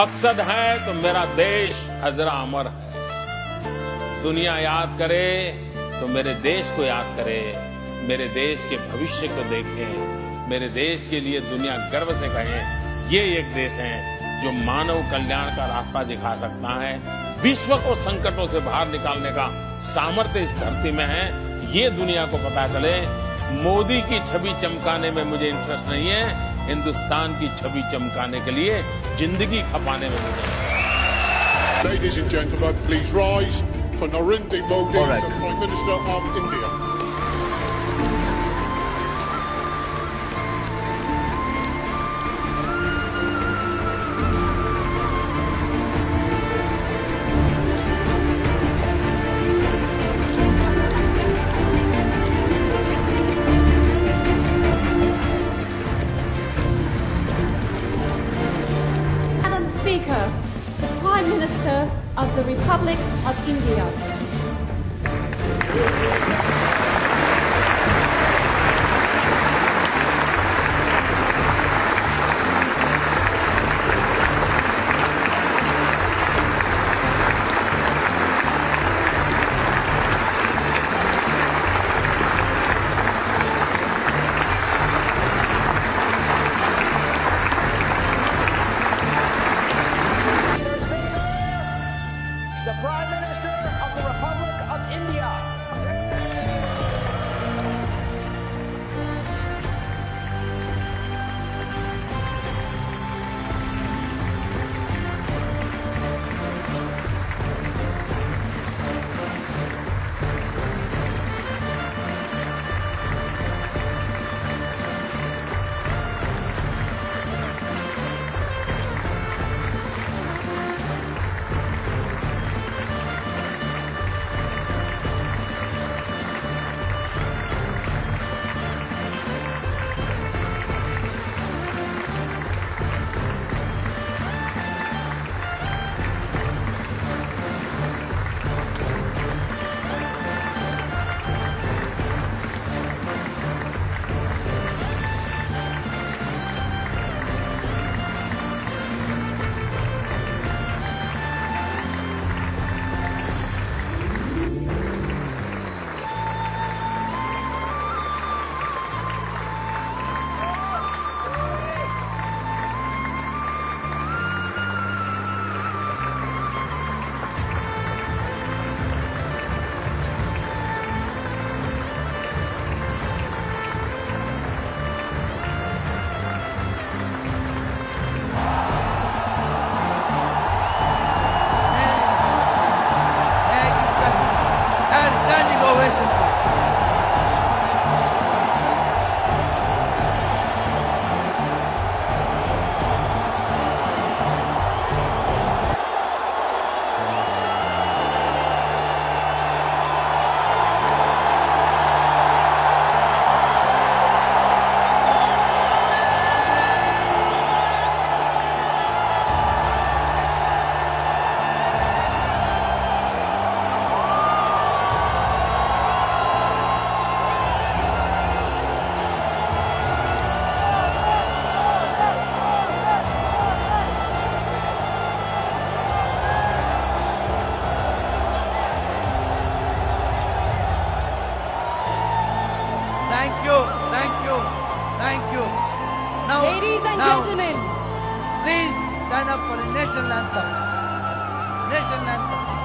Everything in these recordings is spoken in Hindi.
मकसद है तो मेरा देश अजरा अमर है। दुनिया याद करे तो मेरे देश को याद करे। मेरे देश के भविष्य को देखे। मेरे देश के लिए दुनिया गर्व से कहे। ये एक देश है जो मानव कल्याण का रास्ता दिखा सकता है। विश्व को संकटों से बाहर निकालने का सामर्थ्य इस धरती में है ये दुनिया को पता चले। मोदी की छवि चमकाने में मुझे इंटरेस्ट नहीं है। हिंदुस्तान की छवि चमकाने के लिए ज़िंदगी खपाने में लगे Ladies and gentlemen, please rise for Narendra Modi, right. the Prime Minister of India. Speaker, the Prime Minister of the Republic of India. Stand up for the national anthem. National anthem.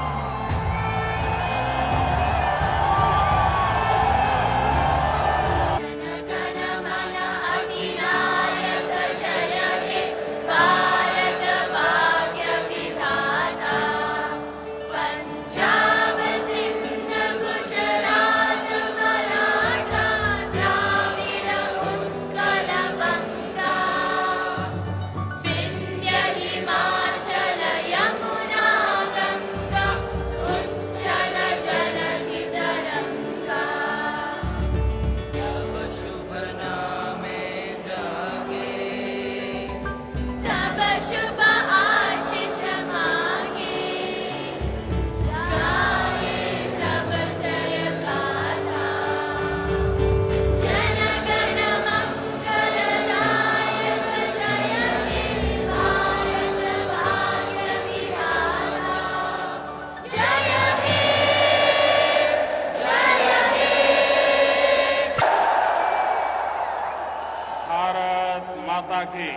माता की।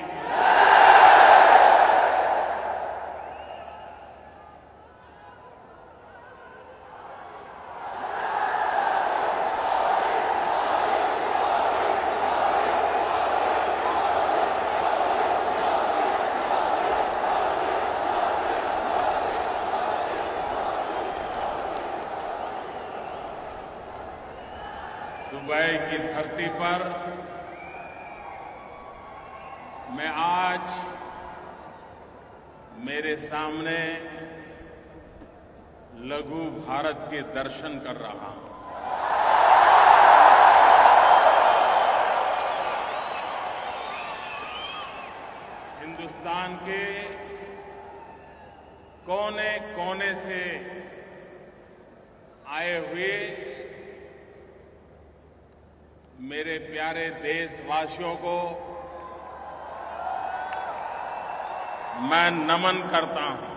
दुबई की धरती पर मैं आज मेरे सामने लघु भारत के दर्शन कर रहा हूँ। हिंदुस्तान के कोने कोने से आए हुए मेरे प्यारे देशवासियों को मैं नमन करता हूँ।